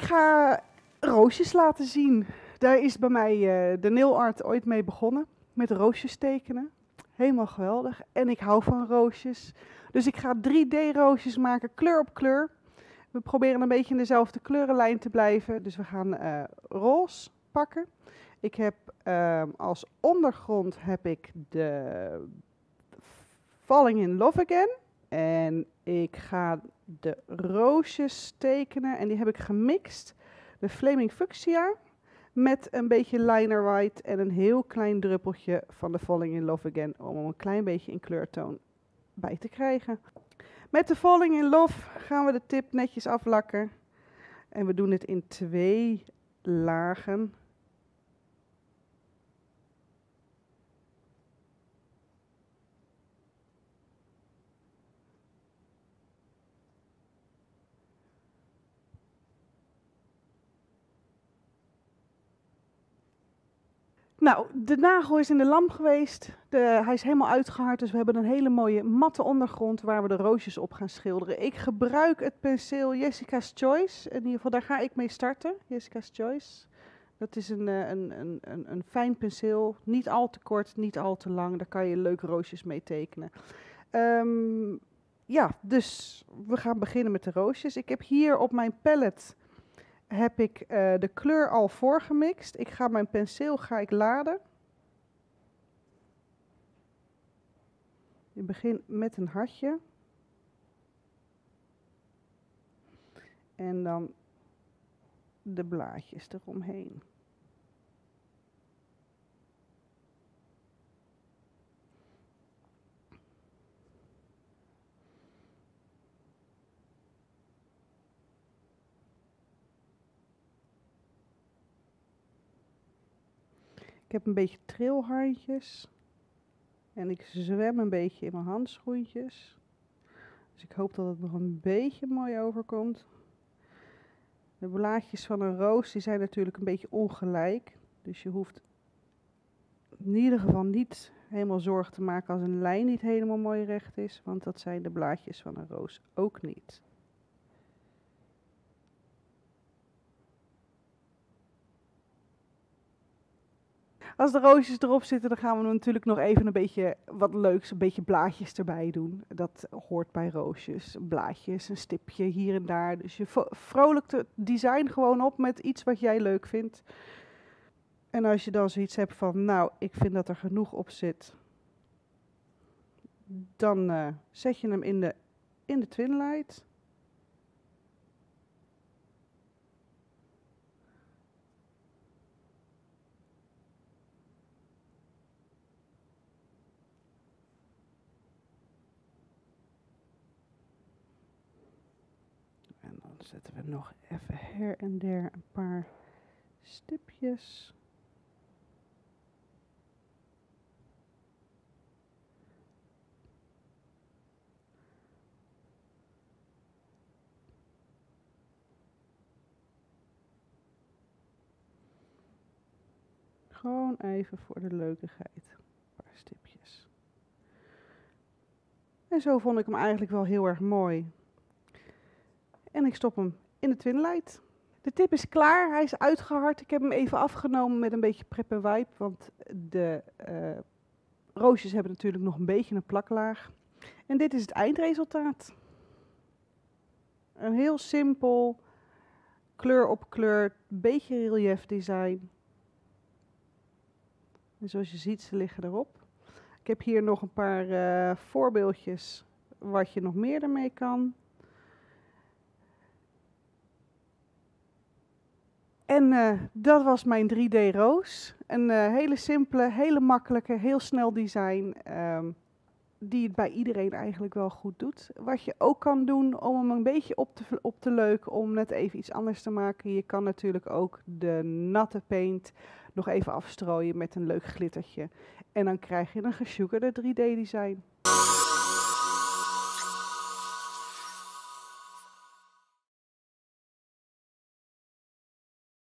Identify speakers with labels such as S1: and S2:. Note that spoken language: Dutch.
S1: ga roosjes laten zien. Daar is bij mij uh, de nail art ooit mee begonnen. Met roosjes tekenen. Helemaal geweldig. En ik hou van roosjes. Dus ik ga 3D roosjes maken, kleur op kleur. We proberen een beetje in dezelfde kleurenlijn te blijven. Dus we gaan uh, roze pakken. Ik heb uh, als ondergrond heb ik de Falling in Love Again. En ik ga de roosjes tekenen en die heb ik gemixt. De Flaming Fuchsia met een beetje liner white en een heel klein druppeltje van de Falling in Love Again om hem een klein beetje in kleurtoon bij te krijgen. Met de Falling in Love gaan we de tip netjes aflakken. En we doen het in twee lagen. Nou, de nagel is in de lamp geweest. De, hij is helemaal uitgehard, dus we hebben een hele mooie matte ondergrond waar we de roosjes op gaan schilderen. Ik gebruik het penseel Jessica's Choice. In ieder geval, daar ga ik mee starten. Jessica's Choice. Dat is een, eh, een, een, een, een fijn penseel. Niet al te kort, niet al te lang. Daar kan je leuke roosjes mee tekenen. Um, ja, dus we gaan beginnen met de roosjes. Ik heb hier op mijn pallet heb ik uh, de kleur al voorgemixt. Ik ga mijn penseel ga ik laden. Ik begin met een hartje. En dan de blaadjes eromheen. Ik heb een beetje trilhandjes. En ik zwem een beetje in mijn handschoentjes. Dus ik hoop dat het nog een beetje mooi overkomt. De blaadjes van een roos die zijn natuurlijk een beetje ongelijk. Dus je hoeft in ieder geval niet helemaal zorgen te maken als een lijn niet helemaal mooi recht is. Want dat zijn de blaadjes van een roos ook niet. Als de roosjes erop zitten, dan gaan we natuurlijk nog even een beetje wat leuks, een beetje blaadjes erbij doen. Dat hoort bij roosjes. Blaadjes, een stipje hier en daar. Dus je vrolijkt het design gewoon op met iets wat jij leuk vindt. En als je dan zoiets hebt van, nou, ik vind dat er genoeg op zit, dan uh, zet je hem in de, in de Twinlight. Zetten we nog even her en der een paar stipjes. Gewoon even voor de leukigheid. Paar stipjes. En zo vond ik hem eigenlijk wel heel erg mooi. En ik stop hem in de Twinlight. De tip is klaar, hij is uitgehard. Ik heb hem even afgenomen met een beetje prep en wipe, want de uh, roosjes hebben natuurlijk nog een beetje een plaklaag. En dit is het eindresultaat. Een heel simpel, kleur op kleur, beetje relief design. En zoals je ziet, ze liggen erop. Ik heb hier nog een paar uh, voorbeeldjes wat je nog meer ermee kan. En uh, dat was mijn 3D roos. Een uh, hele simpele, hele makkelijke, heel snel design. Um, die het bij iedereen eigenlijk wel goed doet. Wat je ook kan doen om hem een beetje op te, op te leuken, om net even iets anders te maken. Je kan natuurlijk ook de natte paint nog even afstrooien met een leuk glittertje. En dan krijg je een gesugerde 3D design.